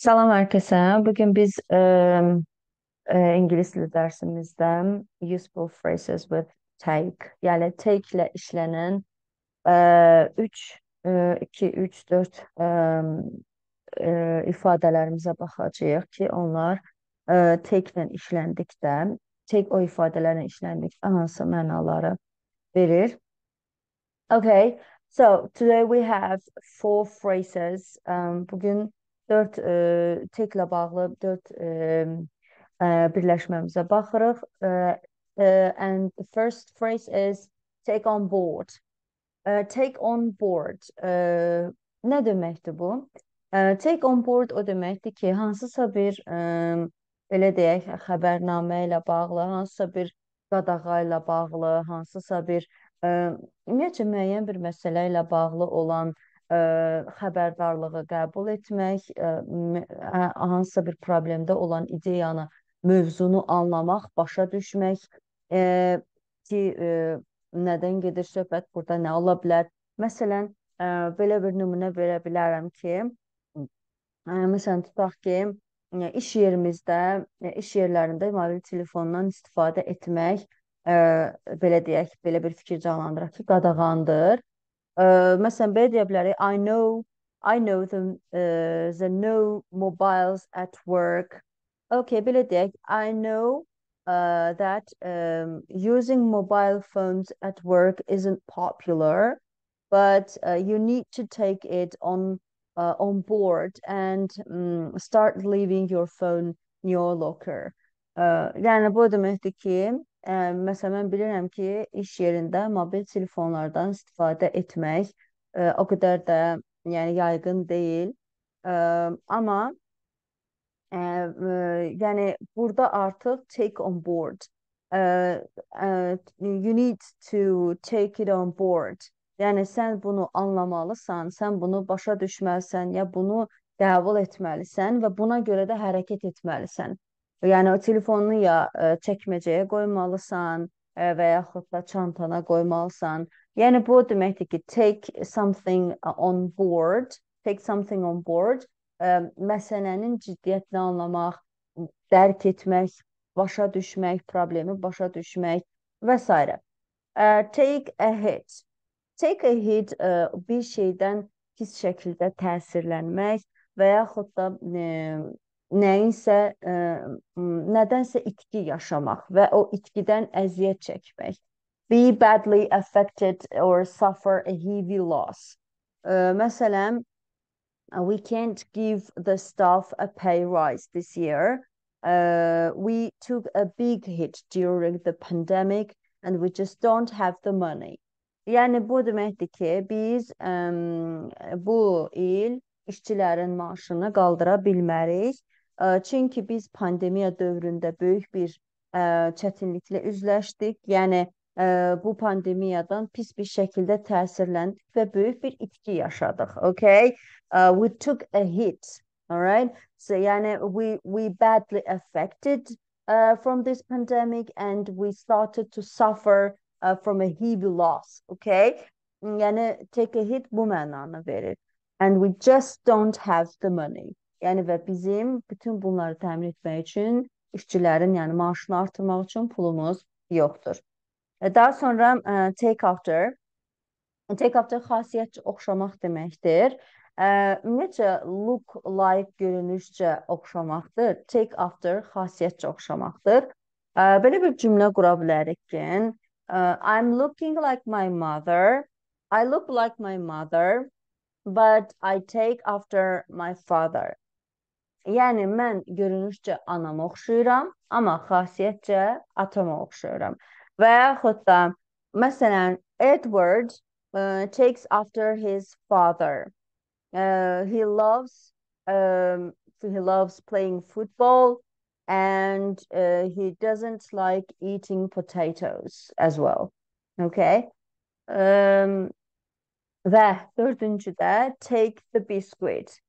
Salam herkese. Bugün biz e, e, İngilis dili dersimizde useful phrases with take, yani take ile işlenen e, 3, e, 2, 3, 4 e, e, ifadələrimize baxacağıq ki, onlar e, take ilə işləndikdə, take o ifadələrlə işləndikdə hansı mənaları verir. Okay, so today we have four phrases. Um, bugün dörd e, teklə bağlı dörd e, e, birləşməmizə baxırıq. E, e, and the first phrase is take on board. E, take on board. E, nə deməkdir bu? E, take on board o deməkdir ki, hansısa bir e, belə deyək, xəbərnamə ilə bağlı, hansısa bir qadağa ilə bağlı, hansısa bir e, ümumiyyətcə müəyyən bir məsələ ilə bağlı olan ə, xəbərdarlığı qəbul etmək, hansısa bir problemdə olan ideyanı, mövzunu anlamaq, başa düşmək ki, nədən gedir söhbət, burada nə ola bilər? Məsələn, belə bir nümunə verə bilərəm ki, məsələn tutaq ki, iş yerimizdə, iş yerlərində mobil telefondan istifadə etmək, belə deyək, belə bir fikir canlandıraq ki, qadağandır مثلا belə deyə I know I know the uh, the no mobiles at work. Okay, belə deyək. I know uh, that um, using mobile phones at work isn't popular, but uh, you need to take it on uh, on board and um, start leaving your phone in your locker. Uh, yəni bu deməkdir ki, Ə, məsələn, mən bilirəm ki, iş yerində mobil telefonlardan istifadə etmək ə, o qədər də yəni yayğın deyil. Ə, amma ə, ə, yəni burada artıq take on board. Ə, ə, you need to take it on board. Yəni sən bunu anlamalısan, sən bunu başa düşməlisən, ya bunu qəbul etməlisən və buna görə də hərəkət etməlisən. Yəni o telefonunu ya ə, e, çəkməcəyə qoymalısan ə, e, və yaxud da çantana qoymalısan. Yəni bu deməkdir ki, take something on board, take something on board, ə, e, məsələnin ciddiyyətini anlamaq, dərk etmək, başa düşmək, problemi başa düşmək və s. Ə, take a hit. Take a hit ə, bir şeydən pis şəkildə təsirlənmək və yaxud da ə, nəyinsə ə, e, nədənsə itki yaşamaq və o itkidən əziyyət çəkmək. Be badly affected or suffer a heavy loss. Ə, e, məsələn, we can't give the staff a pay rise this year. Uh, we took a big hit during the pandemic and we just don't have the money. Yəni bu deməkdir ki, biz ə, bu il işçilərin maaşını qaldıra bilmərik Çünki biz pandemiya dövründə böyük bir ə, çətinliklə üzləşdik. Yəni ə, bu pandemiyadan pis bir şəkildə təsirləndik və böyük bir itki yaşadıq. Okay? Uh, we took a hit. All right? So yəni we we badly affected uh, from this pandemic and we started to suffer uh, from a heavy loss. Okay? Yəni take a hit bu mənanı verir. And we just don't have the money. Yəni və bizim bütün bunları təmin etmək üçün işçilərin, yəni maaşını artırmaq üçün pulumuz yoxdur. E, daha sonra ə, e, take after take after xasiyyətcə oxşamaq deməkdir. Ə, e, ümumiyyətcə look like görünüşcə oxşamaqdır. Take after xasiyyətcə oxşamaqdır. Ə, belə bir cümlə qura bilərik ki, I'm looking like my mother. I look like my mother, but I take after my father. Yəni mən görünüşcə anama oxşayıram, amma xasiyyətcə atama oxşayıram. Və yaxud da məsələn Edward uh, takes after his father. Uh, he loves um, he loves playing football and uh, he doesn't like eating potatoes as well. Okay? Um, və dördüncüdə take the biscuit.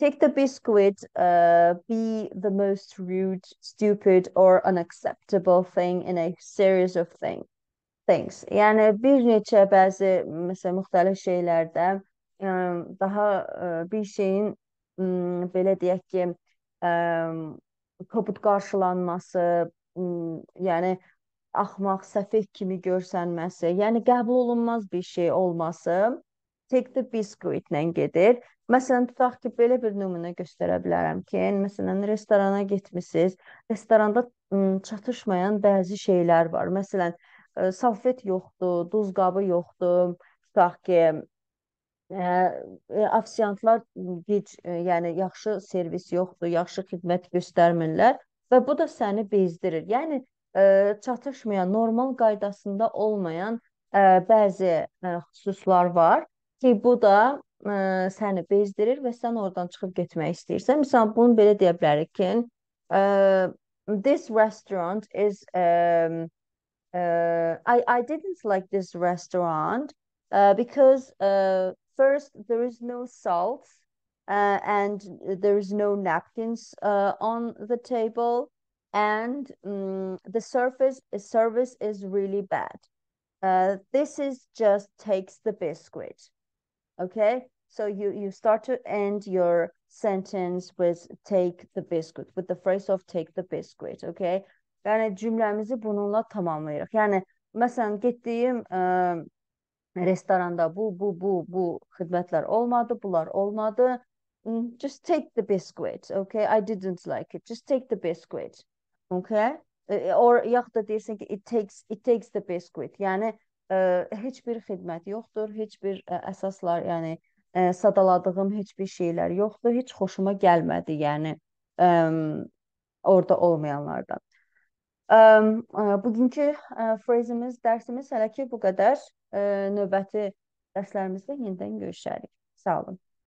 Take the biscuit, uh, be the most rude, stupid or unacceptable thing in a series of thing, things. Yəni bir neçə bəzi məsələn müxtəlif şeylərdə ə, daha ə, bir şeyin m, belə deyək ki, ə, kobud qarşılanması, m, yəni axmaq, səfeh kimi görsənməsi, yəni qəbul olunmaz bir şey olması take the biscuit-lə gedir. Məsələn, tutaq ki, belə bir nümunə göstərə bilərəm ki, məsələn, restorana getmisiniz, restoranda çatışmayan bəzi şeylər var. Məsələn, salfet yoxdur, duz qabı yoxdur, tutaq ki, ə, ofisiantlar heç, ə, yəni yaxşı servis yoxdur, yaxşı xidmət göstərmirlər və bu da səni bezdirir. Yəni ə, çatışmayan, normal qaydasında olmayan ə, bəzi ə, xüsuslar var ki, bu da ə, səni bezdirir və sən oradan çıxıb getmək istəyirsən. Məsələn, bunu belə deyə bilərik ki, ə, this restaurant is um, uh, I I didn't like this restaurant uh, because uh, first there is no salt uh, and there is no napkins uh, on the table and um, the surface service is really bad. Uh, this is just takes the biscuit. Okay, so you you start to end your sentence with take the biscuit with the phrase of take the biscuit. Okay, yəni cümləmizi bununla tamamlayırıq. Yəni məsələn getdiyim ə, restoranda bu bu bu bu xidmətlər olmadı, bunlar olmadı. Mm, Just take the biscuit. Okay, I didn't like it. Just take the biscuit. Okay? E, Or yaxud da deyirsən ki it takes it takes the biscuit. Yəni ə, heç bir xidmət yoxdur, heç bir ə, əsaslar, yəni ə, sadaladığım heç bir şeylər yoxdur, heç xoşuma gəlmədi, yəni ə, orada olmayanlardan. Ə, bugünkü ə, phrasemiz, dərsimiz hələ ki bu qədər. Ə, növbəti dərslərimizdə yenidən görüşərik. Sağ olun.